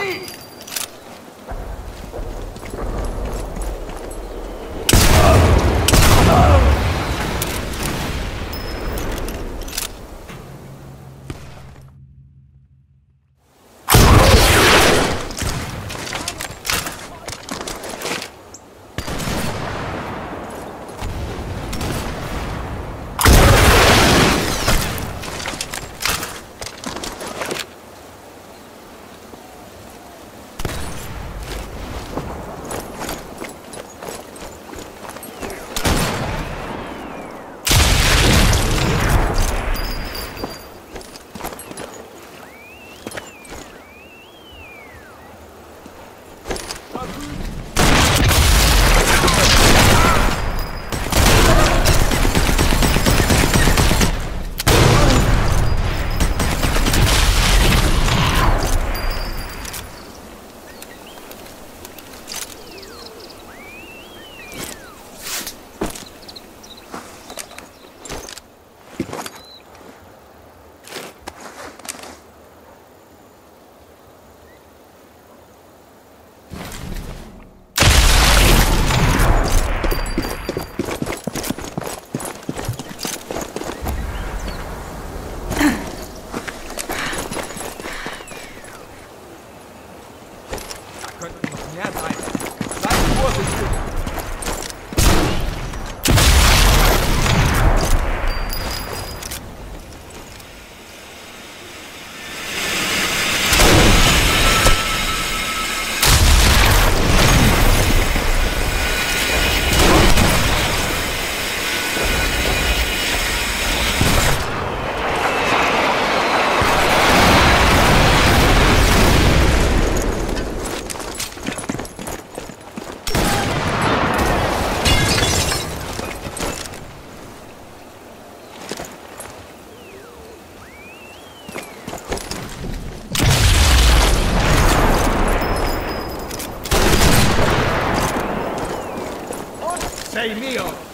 は。Könnten noch mehr sein. Sei mio!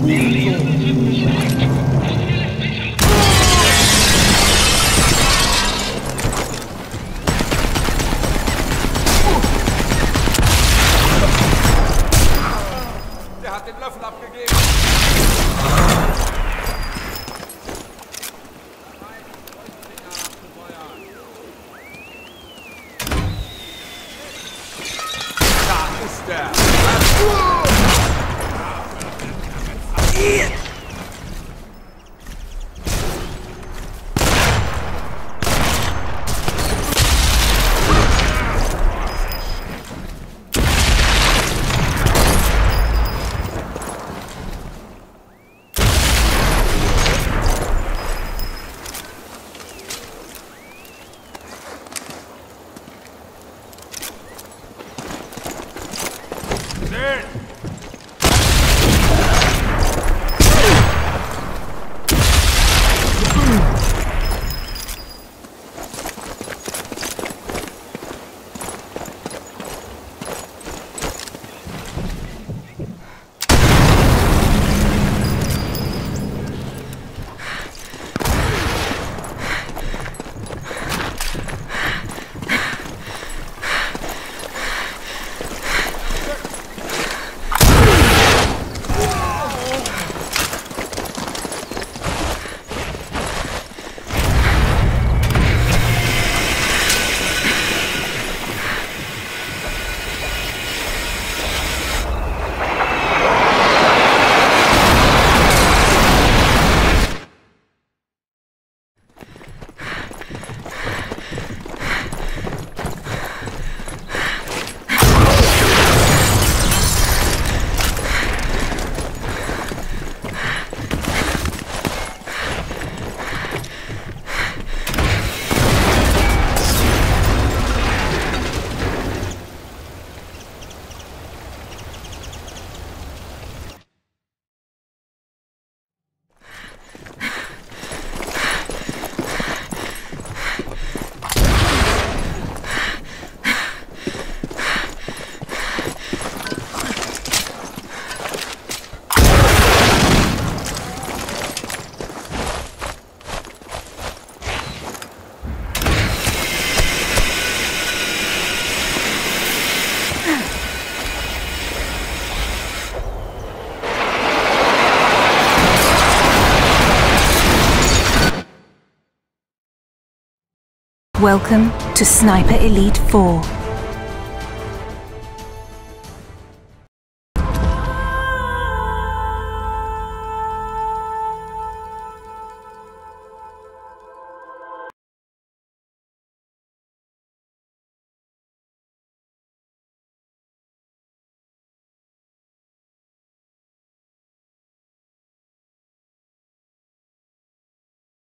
Der hat den Löffel abgegeben. Welcome to Sniper Elite 4.